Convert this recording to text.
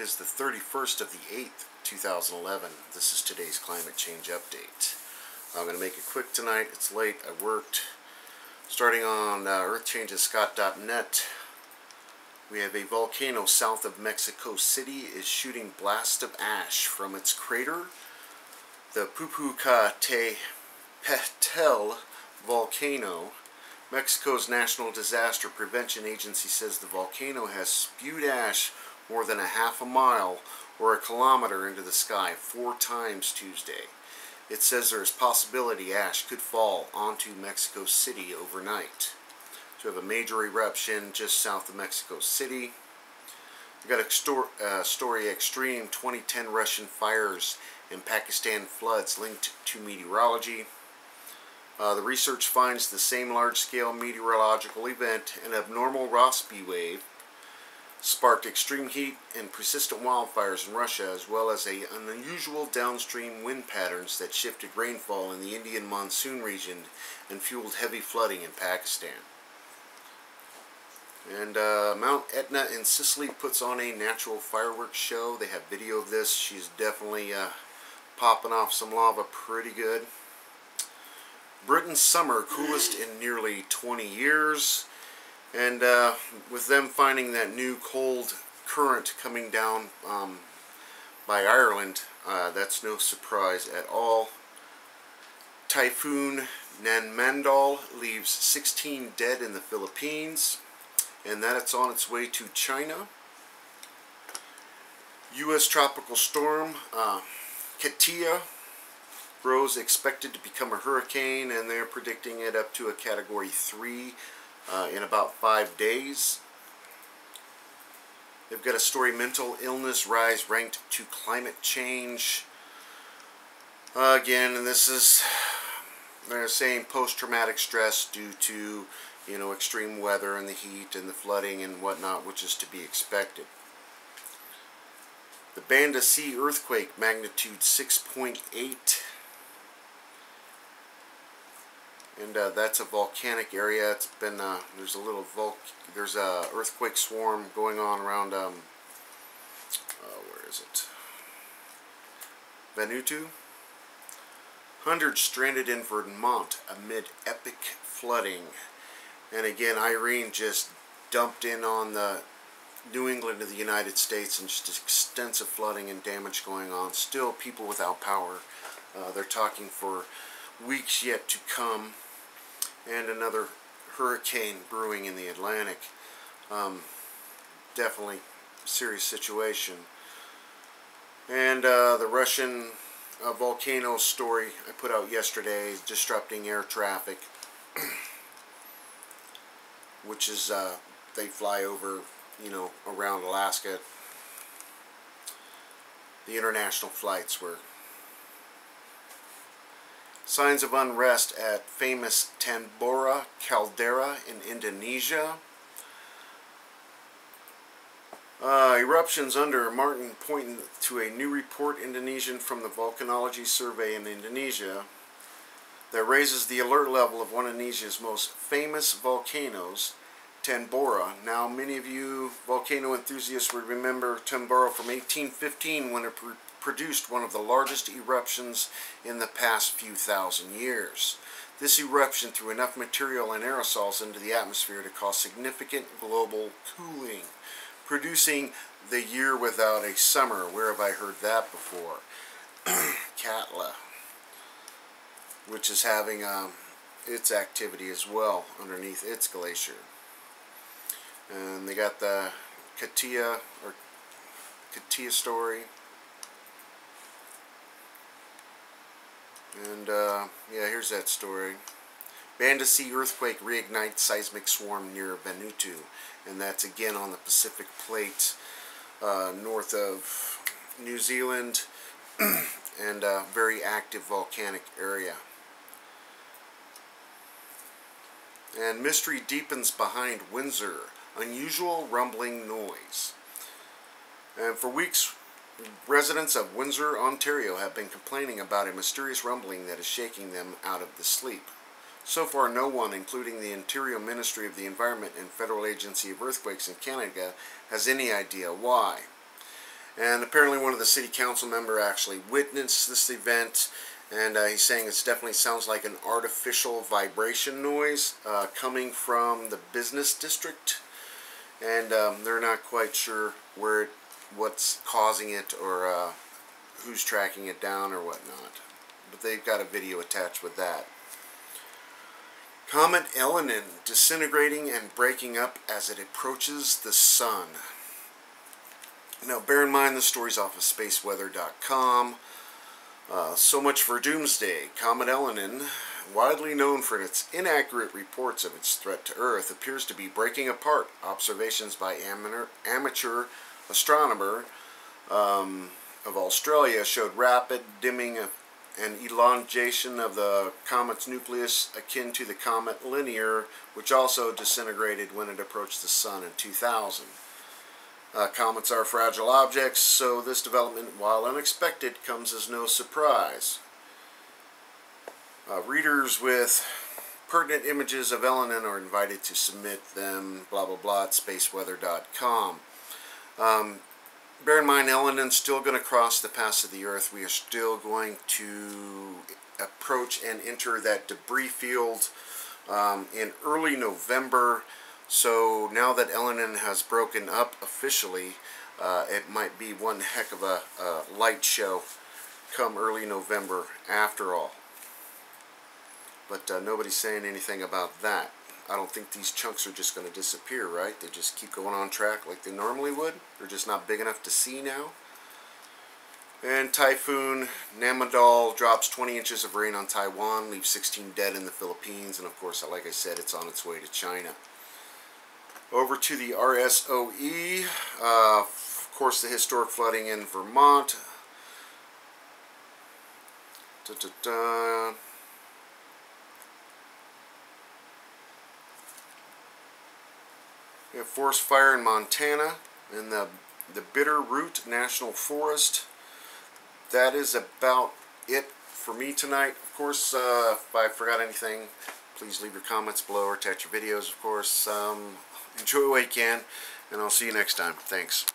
It is the 31st of the 8th, 2011. This is today's climate change update. I'm going to make it quick tonight. It's late. I worked. Starting on uh, earthchangescott.net, we have a volcano south of Mexico City is shooting blasts of ash from its crater. The Popocatépetl volcano Mexico's National Disaster Prevention Agency says the volcano has spewed ash more than a half a mile or a kilometer into the sky four times Tuesday. It says there is possibility ash could fall onto Mexico City overnight. So we have a major eruption just south of Mexico City. We got a uh, story extreme 2010 Russian fires and Pakistan floods linked to meteorology. Uh, the research finds the same large-scale meteorological event, an abnormal Rossby wave, sparked extreme heat and persistent wildfires in Russia, as well as a unusual downstream wind patterns that shifted rainfall in the Indian monsoon region and fueled heavy flooding in Pakistan. And uh, Mount Etna in Sicily puts on a natural fireworks show. They have video of this. She's definitely uh, popping off some lava pretty good. Britain's summer, coolest in nearly 20 years. And uh, with them finding that new cold current coming down um, by Ireland, uh, that's no surprise at all. Typhoon Nanmadol leaves 16 dead in the Philippines, and that it's on its way to China. U.S. tropical storm uh, Katia grows expected to become a hurricane, and they're predicting it up to a Category 3 uh, in about five days. They've got a story, Mental Illness Rise Ranked to Climate Change. Uh, again, and this is, they're saying post-traumatic stress due to, you know, extreme weather and the heat and the flooding and whatnot, which is to be expected. The Banda Sea earthquake, magnitude 6.8 and uh, that's a volcanic area. It's been uh, there's a little vul there's a earthquake swarm going on around um, uh, where is it? Vanuatu. Hundreds stranded in Vermont amid epic flooding, and again Irene just dumped in on the New England of the United States and just extensive flooding and damage going on. Still people without power. Uh, they're talking for weeks yet to come and another hurricane brewing in the Atlantic. Um, definitely serious situation. And uh, the Russian uh, volcano story I put out yesterday is disrupting air traffic, which is uh, they fly over, you know, around Alaska. The international flights were Signs of unrest at famous Tambora caldera in Indonesia. Uh, eruptions under Martin pointing to a new report Indonesian from the Volcanology Survey in Indonesia that raises the alert level of one of Indonesia's most famous volcanoes, Tambora. Now, many of you volcano enthusiasts would remember Tambora from 1815 when it produced one of the largest eruptions in the past few thousand years. This eruption threw enough material and aerosols into the atmosphere to cause significant global cooling, producing the year without a summer. Where have I heard that before? Katla, which is having um, its activity as well underneath its glacier. And they got the Katia or Katia story. And uh, yeah, here's that story. Banda Sea earthquake reignites seismic swarm near Vanuatu. And that's again on the Pacific Plate uh, north of New Zealand and a very active volcanic area. And mystery deepens behind Windsor. Unusual rumbling noise. And for weeks, Residents of Windsor, Ontario have been complaining about a mysterious rumbling that is shaking them out of the sleep. So far, no one, including the Ontario Ministry of the Environment and Federal Agency of Earthquakes in Canada, has any idea why. And apparently one of the city council member actually witnessed this event and uh, he's saying it definitely sounds like an artificial vibration noise uh, coming from the business district and um, they're not quite sure where it, what's causing it or uh, who's tracking it down or whatnot but they've got a video attached with that Comet Elenin disintegrating and breaking up as it approaches the sun. Now, bear in mind the story's off of spaceweather.com. Uh, so much for Doomsday. Comet Elenin, widely known for its inaccurate reports of its threat to Earth, appears to be breaking apart. Observations by amateur astronomer um, of Australia showed rapid dimming and elongation of the comet's nucleus akin to the comet Linear, which also disintegrated when it approached the sun in 2000. Uh, comets are fragile objects, so this development, while unexpected, comes as no surprise. Uh, readers with pertinent images of Elenin are invited to submit them, blah blah blah, at spaceweather.com. Um, bear in mind, Elenin's still going to cross the path of the Earth. We are still going to approach and enter that debris field um, in early November. So now that Elenin has broken up officially, uh, it might be one heck of a, a light show come early November after all. But uh, nobody's saying anything about that. I don't think these chunks are just going to disappear, right? They just keep going on track like they normally would. They're just not big enough to see now. And Typhoon Nanmadol drops 20 inches of rain on Taiwan, leaves 16 dead in the Philippines, and of course, like I said, it's on its way to China. Over to the RSOE, uh, of course, the historic flooding in Vermont. Da -da -da. Have forest fire in Montana in the, the Bitterroot National Forest. That is about it for me tonight. Of course, uh, if I forgot anything, please leave your comments below or attach your videos, of course. Um, enjoy what you can, and I'll see you next time. Thanks.